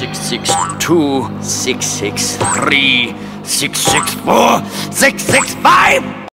six six two six six three six six four six six five.